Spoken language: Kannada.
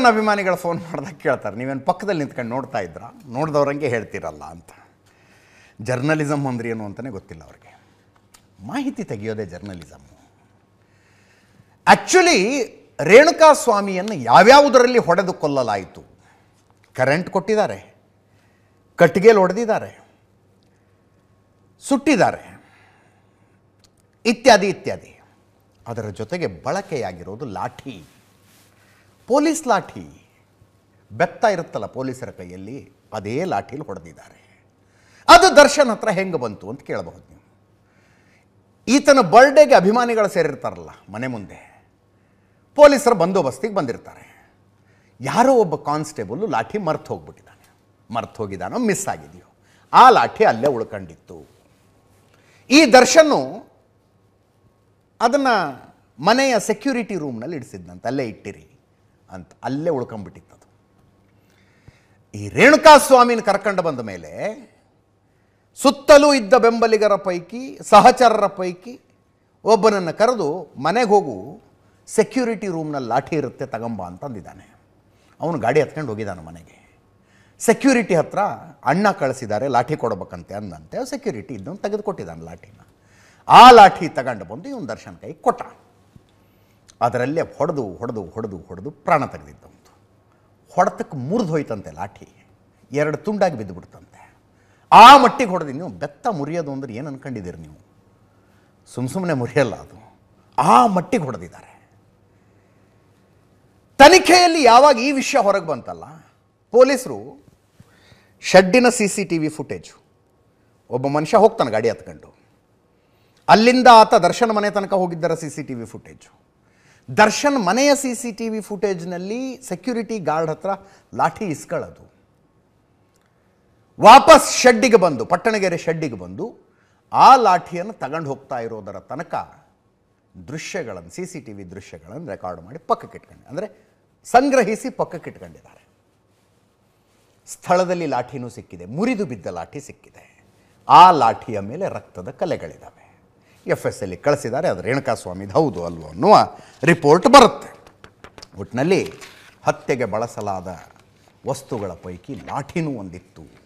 ದರ್ಶನ್ ಅಭಿಮಾನಿಗಳು ಫೋನ್ ಮಾಡಿದಾಗ ಕೇಳ್ತಾರೆ, ನೀವೇನು ಪಕ್ಕದಲ್ಲಿ ನಿಂತ್ಕೊಂಡು ನೋಡ್ತಾ ಇದ್ರ ನೋಡಿದವ್ರಂಗೆ ಹೇಳ್ತೀರಲ್ಲ ಅಂತ. ಜರ್ನಲಿಸಮ್ ಅಂದ್ರೆ ಏನು ಅಂತಲೇ ಗೊತ್ತಿಲ್ಲ ಅವ್ರಿಗೆ. ಮಾಹಿತಿ ತೆಗೆಯೋದೇ ಜರ್ನಲಿಸಮ್ ಆ್ಯಕ್ಚುಲಿ ರೇಣುಕಾ ಸ್ವಾಮಿಯನ್ನು ಯಾವ್ಯಾವುದರಲ್ಲಿ ಹೊಡೆದು ಕೊಲ್ಲಲಾಯಿತು? ಕರೆಂಟ್ ಕೊಟ್ಟಿದ್ದಾರೆ. ಕಟ್ಟಿಗೆಯಲ್ಲಿ ಹೊಡೆದಿದ್ದಾರೆ ಸುಟ್ಟಿದ್ದಾರೆ. ಇತ್ಯಾದಿ ಇತ್ಯಾದಿ. ಅದರ ಜೊತೆಗೆ ಬಳಕೆಯಾಗಿರೋದು ಲಾಠಿ. ಪೊಲೀಸ್ ಲಾಠಿ. ಬೆತ್ತ ಇರುತ್ತಲ್ಲ ಪೊಲೀಸರ ಕೈಯಲ್ಲಿ, ಅದೇ ಲಾಠಿಲಿ ಹೊಡೆದಿದ್ದಾರೆ. ಅದು ದರ್ಶನ್ ಹತ್ರ ಹೆಂಗೆ ಬಂತು ಅಂತ ಕೇಳಬಹುದು ನೀವು. ಈತನ ಬರ್ಡೇಗೆ ಅಭಿಮಾನಿಗಳು ಸೇರಿರ್ತಾರಲ್ಲ, ಮನೆ ಮುಂದೆ. ಪೊಲೀಸರ ಬಂದೋಬಸ್ತಿಗೆ ಬಂದಿರ್ತಾರೆ. ಯಾರೋ ಒಬ್ಬ ಕಾನ್ಸ್ಟೇಬಲ್ ಲಾಠಿ ಮರ್ತು ಹೋಗ್ಬಿಟ್ಟಿದ್ದಾನೆ. ಮರ್ತು ಹೋಗಿದ್ದಾನೋ, ಮಿಸ್ ಆಗಿದೆಯೋ. ಆ ಲಾಠಿ ಅಲ್ಲೇ ಉಳ್ಕೊಂಡಿತ್ತು. ಈ ದರ್ಶನ್ನು ಅದನ್ನು ಮನೆಯ ಸೆಕ್ಯೂರಿಟಿ ರೂಮ್ನಲ್ಲಿ ಇಡಿಸಿದ್ನಂತೆ, ಅಲ್ಲೇ ಇಟ್ಟಿರಿ. ಅಂತ ಅಲ್ಲೇ ಅದು ಈ ರೇಣುಕಾ ಸ್ವಾಮಿನ ಕರ್ಕೊಂಡು ಬಂದ ಮೇಲೆ ಸುತ್ತಲೂ ಇದ್ದ ಬೆಂಬಲಿಗರ ಪೈಕಿ, ಸಹಚರರ ಪೈಕಿ ಒಬ್ಬನನ್ನು ಕರೆದು ಮನೆಗೆ ಹೋಗು ಸೆಕ್ಯೂರಿಟಿ ರೂಮ್ನಲ್ಲಿ ಲಾಠಿ ಇರುತ್ತೆ, ತಗೊಂಬ ಅಂತಂದಿದ್ದಾನೆ. ಅವನು ಗಾಡಿ ಹತ್ಕೊಂಡು ಹೋಗಿದ್ದಾನೆ ಮನೆಗೆ. ಸೆಕ್ಯೂರಿಟಿ ಹತ್ರ ಅಣ್ಣ ಕಳಿಸಿದ್ದಾರೆ, ಲಾಠಿ ಕೊಡಬೇಕಂತೆ ಅಂದಂತೆ ಸೆಕ್ಯೂರಿಟಿ ಇದ್ದವನು ತೆಗೆದುಕೊಟ್ಟಿದ್ದಾನೆ ಲಾಠಿನ. ಆ ಲಾಠಿ ತಗೊಂಡು ಬಂದು ಇವನು ದರ್ಶನ ಕೈ ಕೊಟ್ಟ. ಅದರಲ್ಲೇ ಹೊಡೆದು ಹೊಡೆದು ಹೊಡೆದು ಹೊಡೆದು ಪ್ರಾಣ ತೆಗೆದಿದ್ದಂತು. ಹೊಡೆತಕ್ಕೆ ಮುರಿದು ಹೋಯ್ತಂತೆ ಲಾಠಿ. ಎರಡು ತುಂಡಾಗಿ ಬಿದ್ದುಬಿಡ್ತಂತೆ. ಆ ಮಟ್ಟಿಗೆ ಹೊಡೆದು ನೀವು ಬೆತ್ತ ಮುರಿಯೋದು ಅಂದ್ರೆ ಏನು ಅನ್ಕೊಂಡಿದ್ದೀರಿ ನೀವು? ಸುಮ್ಮ ಸುಮ್ಮನೆ ಮುರಿಯಲ್ಲ ಅದು. ಆ ಮಟ್ಟಿಗೆ ಹೊಡೆದಿದ್ದಾರೆ. ತನಿಖೆಯಲ್ಲಿ ಯಾವಾಗ ಈ ವಿಷಯ ಹೊರಗೆ ಬಂತಲ್ಲ, ಪೊಲೀಸರು ಶೆಡ್ಡಿನ C C T V footage. ಒಬ್ಬ ಮನುಷ್ಯ ಹೋಗ್ತಾನೆ ಗಾಡಿ ಹತ್ಕೊಂಡು. ಅಲ್ಲಿಂದ ಆತ ದರ್ಶನ ಮನೆ ತನಕ ಹೋಗಿದ್ದರ C C T V footage. Darshan ಮನೆಯ ಸಿ ಸಿ ಟಿ ವಿ ಫುಟೇಜ್ನಲ್ಲಿ ಸೆಕ್ಯೂರಿಟಿ ಗಾರ್ಡ್ ಹತ್ರ ಲಾಠಿ ಇಸ್ಕೊಳ್ಳೋದು. ವಾಪಸ್ ಶೆಡ್ಡಿಗೆ ಬಂದು, ಪಟ್ಟಣಗೆರೆ ಶೆಡ್ಡಿಗೆ ಬಂದು ಆ ಲಾಠಿಯನ್ನು ತಗೊಂಡು ಹೋಗ್ತಾ ಇರೋದರ ತನಕ ದೃಶ್ಯಗಳನ್ನು ಸಿ ಸಿ ಟಿ ವಿ ದೃಶ್ಯಗಳನ್ನು ರೆಕಾರ್ಡ್ ಮಾಡಿ ಪಕ್ಕಕ್ಕೆ ಇಟ್ಕೊಂಡು, ಅಂದರೆ ಸಂಗ್ರಹಿಸಿ ಪಕ್ಕಕ್ಕೆ ಇಟ್ಕೊಂಡಿದ್ದಾರೆ. ಸ್ಥಳದಲ್ಲಿ ಲಾಠಿನೂ ಸಿಕ್ಕಿದೆ, ಮುರಿದು ಬಿದ್ದ ಲಾಠಿ ಸಿಕ್ಕಿದೆ. ಆ ಲಾಠಿಯ ಮೇಲೆ ರಕ್ತದ ಕಲೆಗಳಿದ್ದಾವೆ ಎಫ್ ಎಸ್ ಎಲ್ಲಿ ಕಳಿಸಿದ್ದಾರೆ ಅದು ರೇಣುಕಾಸ್ವಾಮಿದು ಹೌದು ಅಲ್ವೋ ಅನ್ನುವ ರಿಪೋರ್ಟ್ ಬರುತ್ತೆ. ಒಟ್ಟಿನಲ್ಲಿ ಹತ್ಯೆಗೆ ಬಳಸಲಾದ ವಸ್ತುಗಳ ಪೈಕಿ ಲಾಠಿನೂ ಒಂದಿತ್ತು.